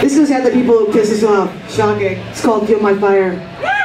This is how the people who piss us off. Shocking. It's called Feel My Fire.